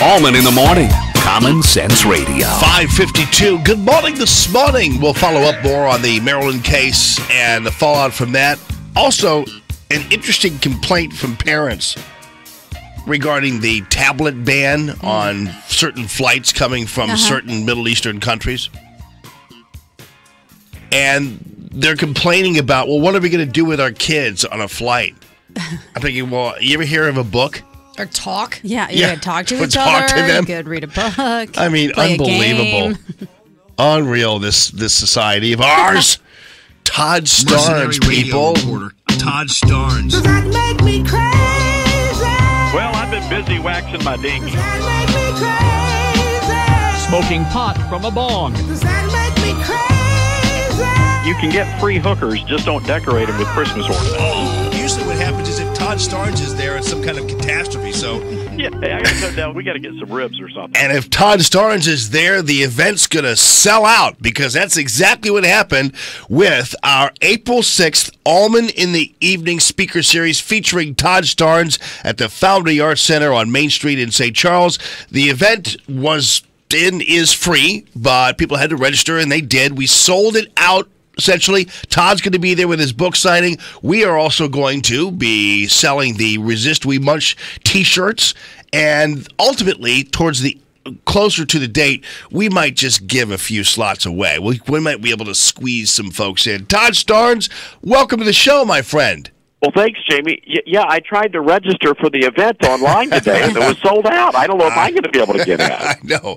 Allman in the morning. Common Sense Radio. 552. Good morning this morning. We'll follow up more on the Maryland case and the fallout from that. Also, an interesting complaint from parents regarding the tablet ban on certain flights coming from uh-huh. certain Middle Eastern countries. And they're complaining about, well, what are we going to do with our kids on a flight? I'm thinking, well, you ever hear of a book? Or talk. Yeah, you Yeah, could talk to or each talk other. to them. You could read a book. I mean, play a unbelievable. game. Unreal, this this society of ours. Todd Starnes, people. reporter Todd Starnes. Does that make me crazy? Well, I've been busy waxing my dinghy. Does that make me crazy? Smoking pot from a bong. You can get free hookers, just don't decorate them with Christmas ornaments. Oh, usually, what happens is if Todd Starnes is there, it's some kind of catastrophe. So, Yeah, hey, I gotta go down. We gotta get some ribs or something. and if Todd Starnes is there, the event's gonna sell out because that's exactly what happened with our April sixth Allman in the Evening Speaker Series featuring Todd Starnes at the Foundry Arts Center on Main Street in St. Charles. The event was in is free, but people had to register, and they did. We sold it out essentially. Todd's going to be there with his book signing. We are also going to be selling the Resist We Much t shirts. And ultimately, towards the closer to the date, we might just give a few slots away. We, we might be able to squeeze some folks in. Todd Starnes, welcome to the show, my friend. Well, thanks, Jamie. Y- yeah, I tried to register for the event online today, and it was sold out. I don't know if I'm going to be able to get in. I know,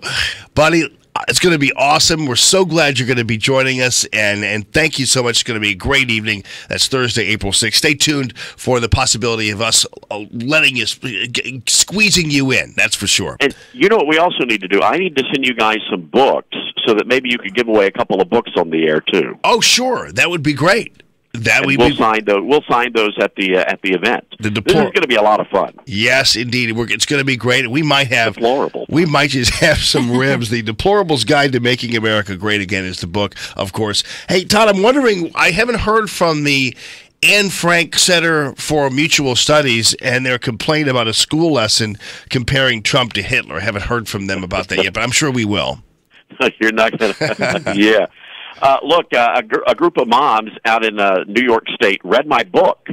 buddy. It's going to be awesome. We're so glad you're going to be joining us, and and thank you so much. It's going to be a great evening. That's Thursday, April 6th. Stay tuned for the possibility of us uh, letting you, squeezing you in. That's for sure. And you know what we also need to do? I need to send you guys some books so that maybe you could give away a couple of books on the air too. Oh, sure, that would be great. That we'll be sign those. We'll sign those at the uh, at the event. The this is going to be a lot of fun. yes, indeed. We're, it's going to be great. We might have Deplorable. We might just have some ribs. the Deplorables Guide to Making America Great Again is the book, of course. Hey, Todd, I'm wondering. I haven't heard from the Anne Frank Center for Mutual Studies and their complaint about a school lesson comparing Trump to Hitler. I haven't heard from them about that yet, but I'm sure we will. You're not going to. yeah. Uh, look, uh, a, gr- a group of moms out in uh, New York State read my book.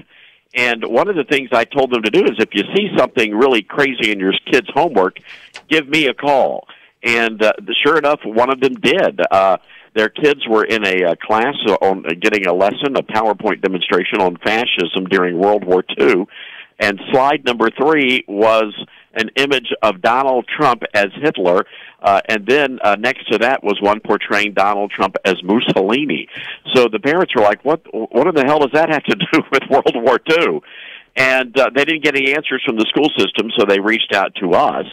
And one of the things I told them to do is if you see something really crazy in your kid's homework, give me a call. And uh, sure enough, one of them did. Uh, their kids were in a uh, class on uh, getting a lesson, a PowerPoint demonstration on fascism during World War II. And slide number three was an image of Donald Trump as Hitler, uh, and then uh, next to that was one portraying Donald Trump as Mussolini. So the parents were like, "What? What in the hell does that have to do with World War II?" And uh, they didn't get any answers from the school system, so they reached out to us,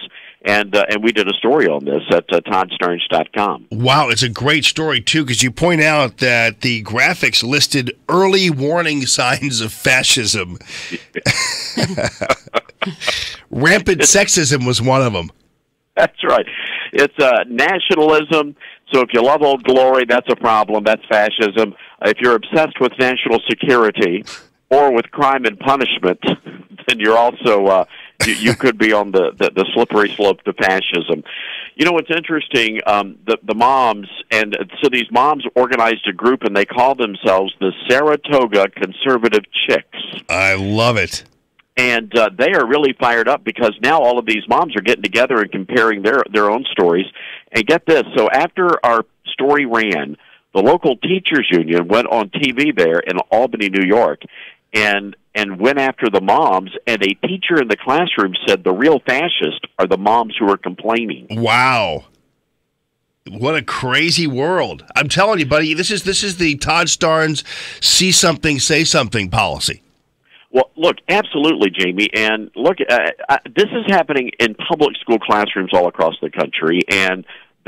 and uh, and we did a story on this at uh, ToddStarnes.com. Wow, it's a great story too because you point out that the graphics listed early warning signs of fascism. Rampant sexism was one of them. That's right. It's uh, nationalism. So if you love Old Glory, that's a problem. That's fascism. If you're obsessed with national security or with crime and punishment, then you're also uh, you, you could be on the, the the slippery slope to fascism. You know what's interesting? Um, the the moms and so these moms organized a group and they call themselves the Saratoga Conservative Chicks I love it. And uh, they are really fired up because now all of these moms are getting together and comparing their their own stories. And get this: so after our story ran, the local teachers union went on TV there in Albany, New York, and and went after the moms. And a teacher in the classroom said the real fascists are the moms who are complaining. Wow. What a crazy world. I'm telling you, buddy, this is this is the Todd Starnes see something, say something policy. Well, look, absolutely, Jamie, and look, uh, uh, this is happening in public school classrooms all across the country, and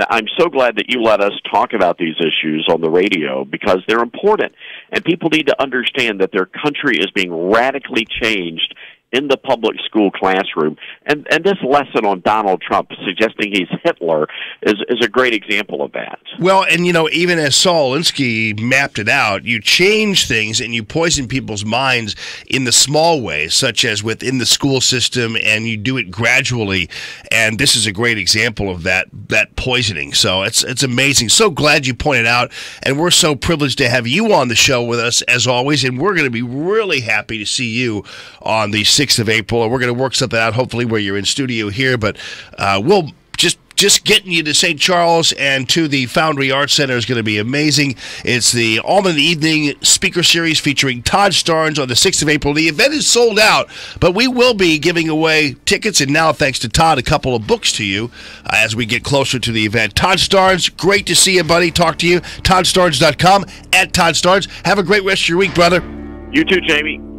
I'm so glad that you let us talk about these issues on the radio because they're important, and people need to understand that their country is being radically changed in the public school classroom. And and this lesson on Donald Trump suggesting he's Hitler is is a great example of that. Well, and you know, even as Saul Alinsky mapped it out, you change things and you poison people's minds in the small ways, such as within the school system, and you do it gradually. And this is a great example of that that poisoning. So it's it's amazing. So glad you pointed out, and we're so privileged to have you on the show with us as always. And we're going to be really happy to see you on the sixth of April, and we're going to work something out. Hopefully, where you're in studio here, but uh, we'll just just getting you to St. Charles and to the Foundry Arts Center is going to be amazing. It's the Allman in the Evening speaker series featuring Todd Starnes on the 6th of April. The event is sold out, but we will be giving away tickets, and now, thanks to Todd, a couple of books to you uh, as we get closer to the event. Todd Starnes, great to see you, buddy. Talk to you. ToddStarnes.com at Todd Starnes. Have a great rest of your week, brother. You too, Jamie.